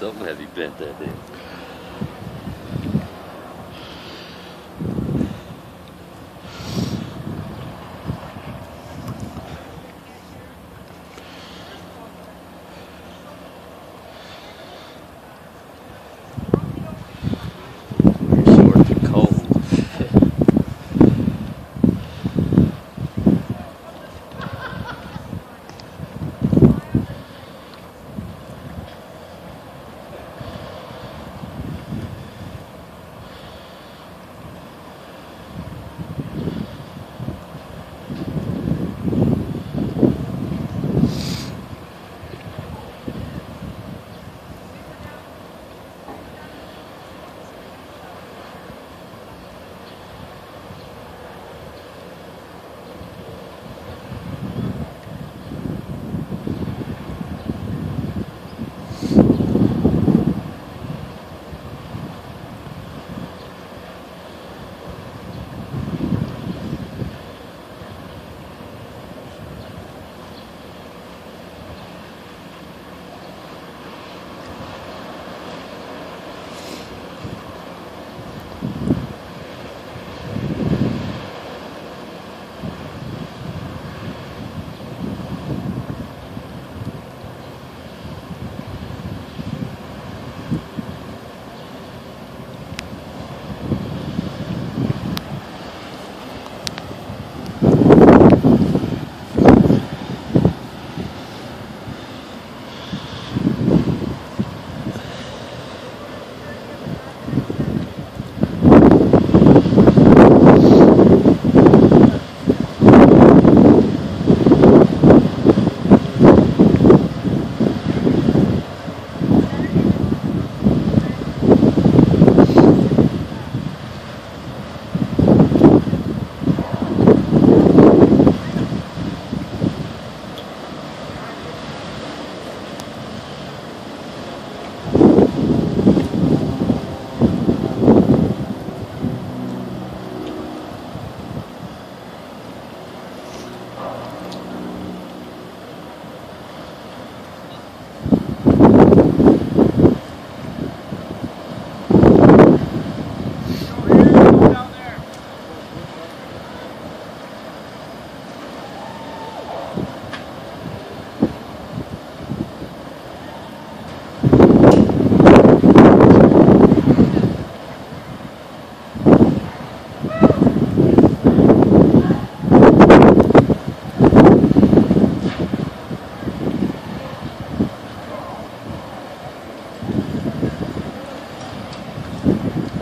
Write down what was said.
Something heavy bent that day.